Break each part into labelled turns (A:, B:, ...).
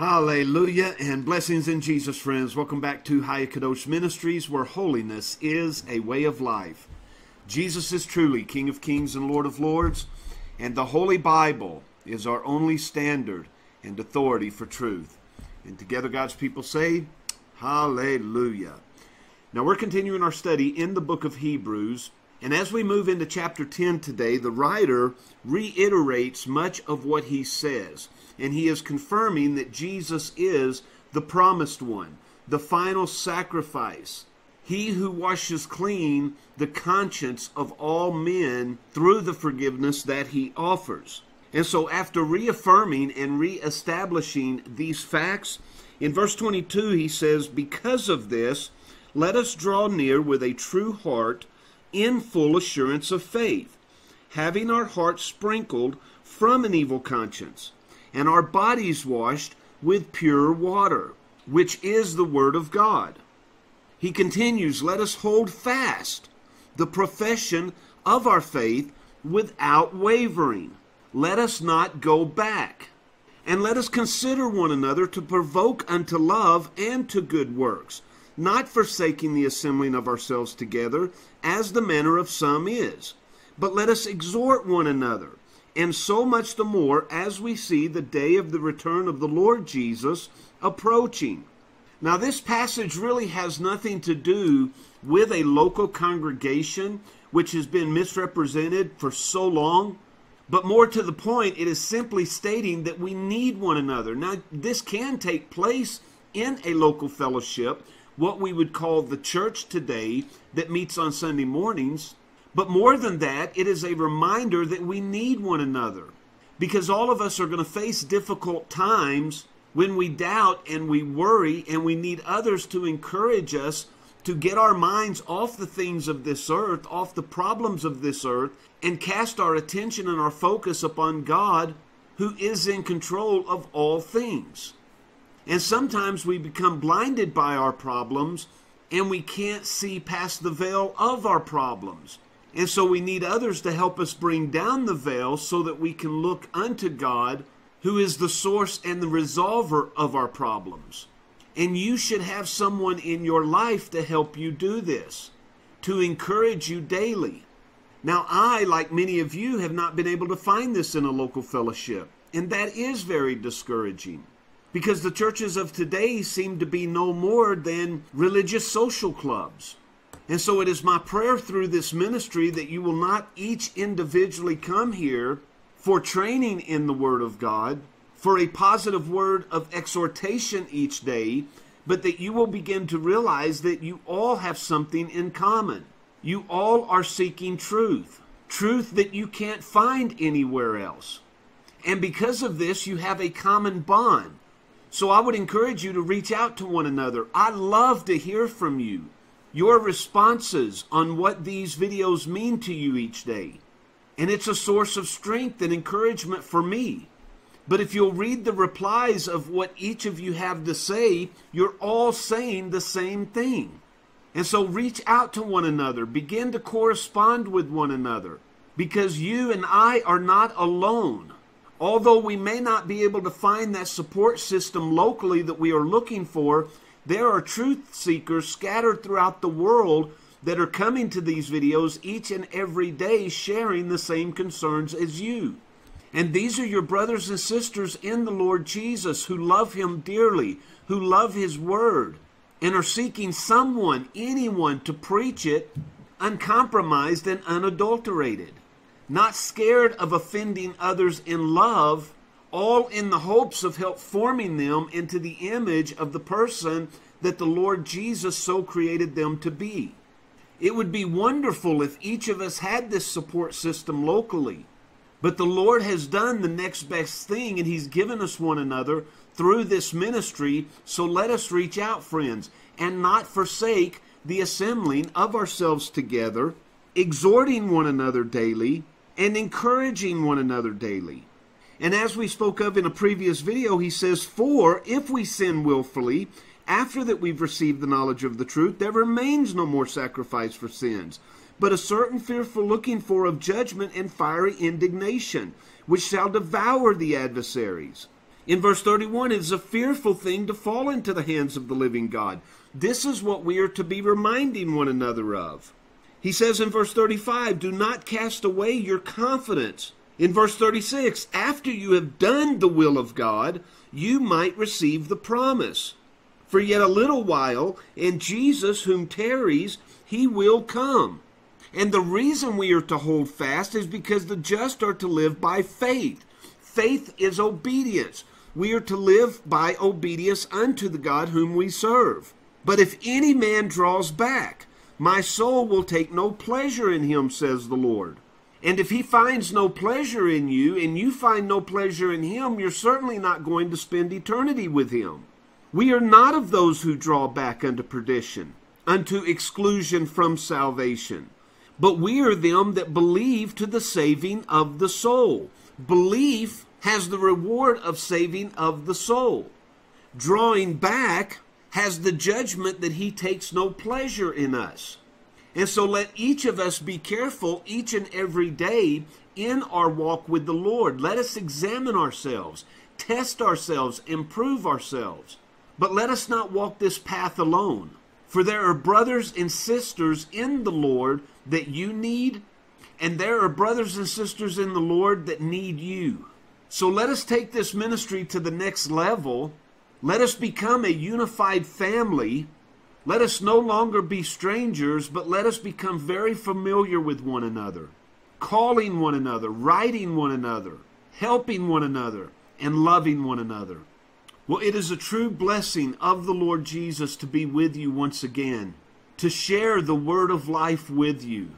A: Hallelujah and blessings in Jesus, friends. Welcome back to Hayakadosh Ministries, where holiness is a way of life. Jesus is truly King of Kings and Lord of Lords, and the Holy Bible is our only standard and authority for truth. And together, God's people say, Hallelujah. Now, we're continuing our study in the book of Hebrews, and as we move into chapter 10 today, the writer reiterates much of what he says and he is confirming that Jesus is the promised one, the final sacrifice, he who washes clean the conscience of all men through the forgiveness that he offers. And so, after reaffirming and reestablishing these facts, in verse 22 he says, Because of this, let us draw near with a true heart in full assurance of faith, having our hearts sprinkled from an evil conscience and our bodies washed with pure water, which is the Word of God. He continues, Let us hold fast the profession of our faith without wavering. Let us not go back. And let us consider one another to provoke unto love and to good works, not forsaking the assembling of ourselves together, as the manner of some is, but let us exhort one another and so much the more as we see the day of the return of the Lord Jesus approaching. Now, this passage really has nothing to do with a local congregation which has been misrepresented for so long, but more to the point, it is simply stating that we need one another. Now, this can take place in a local fellowship, what we would call the church today, that meets on Sunday mornings. But more than that, it is a reminder that we need one another. Because all of us are going to face difficult times when we doubt and we worry, and we need others to encourage us to get our minds off the things of this earth, off the problems of this earth, and cast our attention and our focus upon God who is in control of all things. And sometimes we become blinded by our problems and we can't see past the veil of our problems. And so we need others to help us bring down the veil so that we can look unto God, who is the source and the resolver of our problems. And you should have someone in your life to help you do this, to encourage you daily. Now, I, like many of you, have not been able to find this in a local fellowship, and that is very discouraging because the churches of today seem to be no more than religious social clubs. And so it is my prayer through this ministry that you will not each individually come here for training in the Word of God, for a positive word of exhortation each day, but that you will begin to realize that you all have something in common. You all are seeking truth, truth that you can't find anywhere else. And because of this, you have a common bond. So I would encourage you to reach out to one another. I love to hear from you your responses on what these videos mean to you each day. And it's a source of strength and encouragement for me. But if you'll read the replies of what each of you have to say, you're all saying the same thing. And so reach out to one another, begin to correspond with one another, because you and I are not alone. Although we may not be able to find that support system locally that we are looking for, there are truth seekers scattered throughout the world that are coming to these videos each and every day sharing the same concerns as you. And these are your brothers and sisters in the Lord Jesus who love Him dearly, who love His Word, and are seeking someone, anyone, to preach it uncompromised and unadulterated. Not scared of offending others in love, all in the hopes of help forming them into the image of the person that the Lord Jesus so created them to be. It would be wonderful if each of us had this support system locally. But the Lord has done the next best thing, and He's given us one another through this ministry. So let us reach out, friends, and not forsake the assembling of ourselves together, exhorting one another daily, and encouraging one another daily. And as we spoke of in a previous video, he says, For if we sin willfully, after that we've received the knowledge of the truth, there remains no more sacrifice for sins, but a certain fearful looking for of judgment and fiery indignation, which shall devour the adversaries. In verse 31, it is a fearful thing to fall into the hands of the living God. This is what we are to be reminding one another of. He says in verse 35, Do not cast away your confidence. In verse 36, after you have done the will of God, you might receive the promise. For yet a little while, and Jesus, whom tarries, he will come. And the reason we are to hold fast is because the just are to live by faith. Faith is obedience. We are to live by obedience unto the God whom we serve. But if any man draws back, my soul will take no pleasure in him, says the Lord. And if he finds no pleasure in you, and you find no pleasure in him, you're certainly not going to spend eternity with him. We are not of those who draw back unto perdition, unto exclusion from salvation. But we are them that believe to the saving of the soul. Belief has the reward of saving of the soul. Drawing back has the judgment that he takes no pleasure in us. And so let each of us be careful each and every day in our walk with the Lord. Let us examine ourselves, test ourselves, improve ourselves. But let us not walk this path alone. For there are brothers and sisters in the Lord that you need, and there are brothers and sisters in the Lord that need you. So let us take this ministry to the next level. Let us become a unified family. Let us no longer be strangers, but let us become very familiar with one another, calling one another, writing one another, helping one another, and loving one another. Well, it is a true blessing of the Lord Jesus to be with you once again, to share the word of life with you.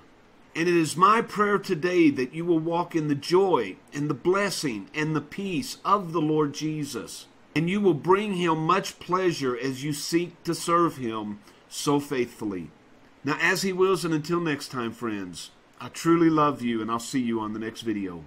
A: And it is my prayer today that you will walk in the joy and the blessing and the peace of the Lord Jesus. And you will bring him much pleasure as you seek to serve him so faithfully. Now, as he wills, and until next time, friends, I truly love you, and I'll see you on the next video.